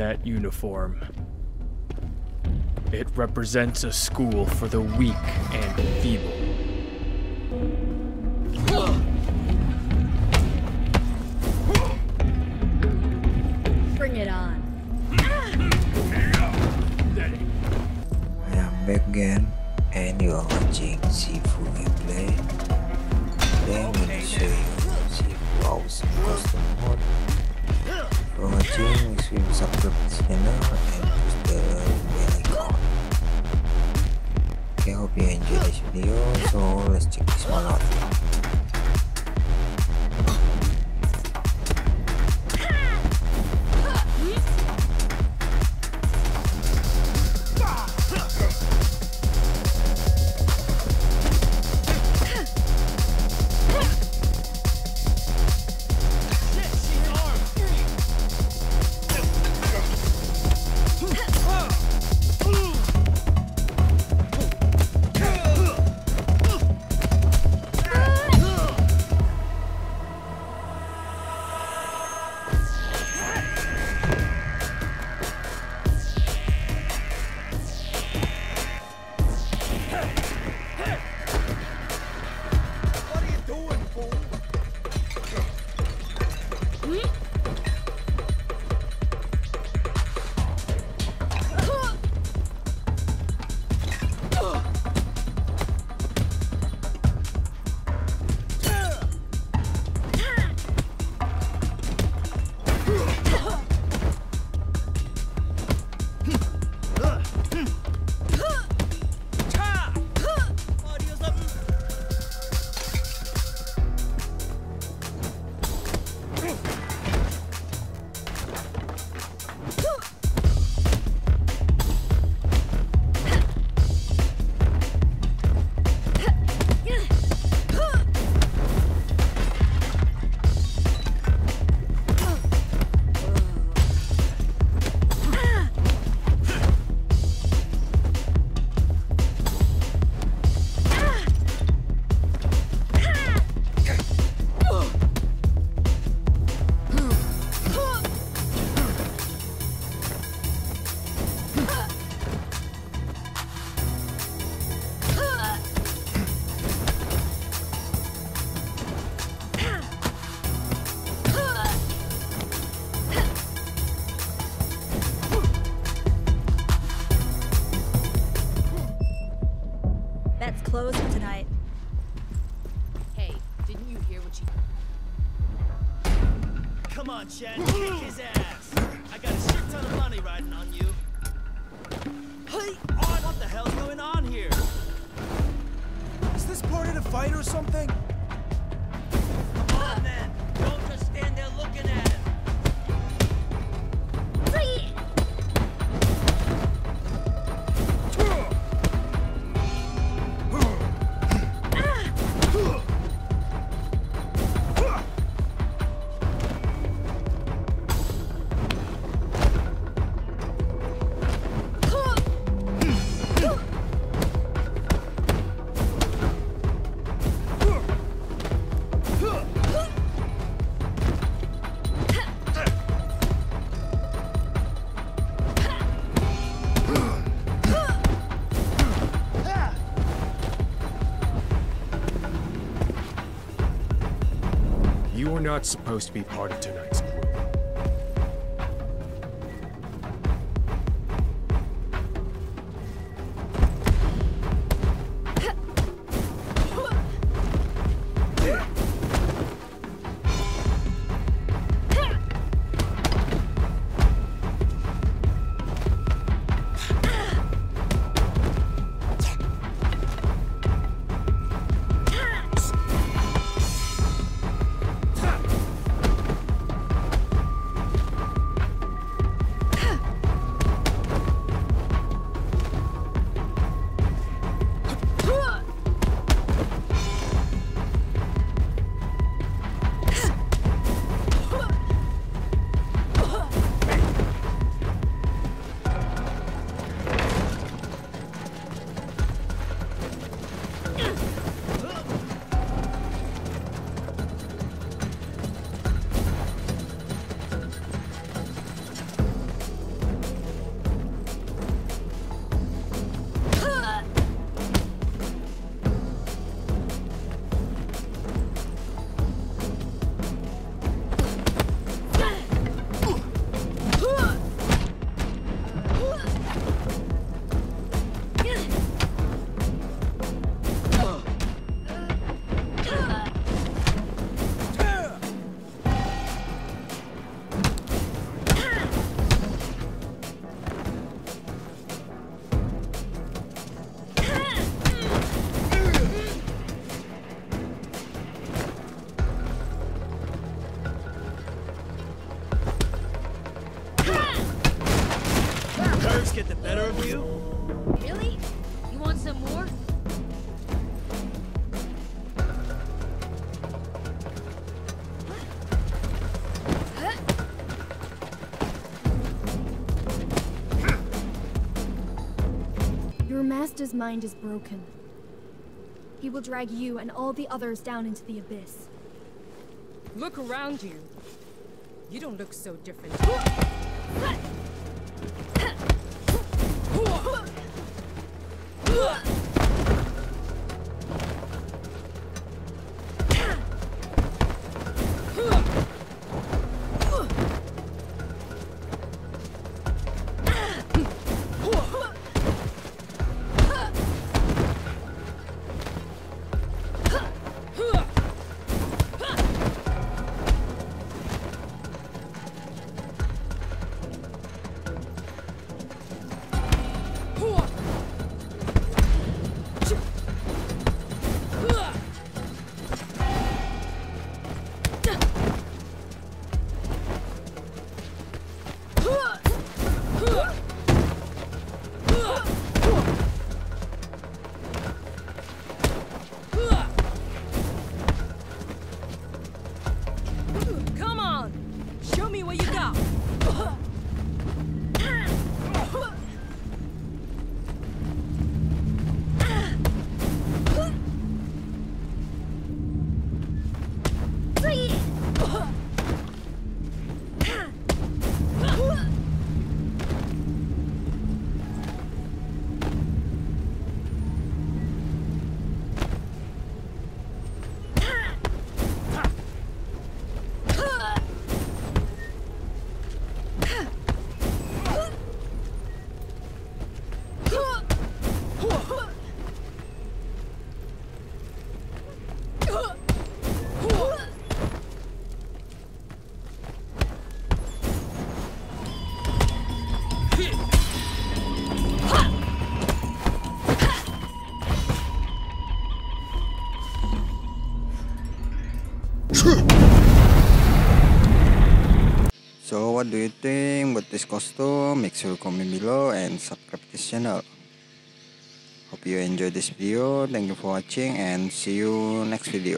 that uniform. It represents a school for the weak and feeble. Closed for tonight. Hey, didn't you hear what she... Come on, Chad, kick his ass. I got a shit ton of money riding on you. Hey, on! What the hell's going on here? Is this part of the fight or something? You are not supposed to be part of tonight's crew. master's mind is broken. He will drag you and all the others down into the abyss. Look around you. You don't look so different. Come on! Show me what you got! This costume? Make sure to comment below and subscribe this channel. Hope you enjoyed this video. Thank you for watching and see you next video.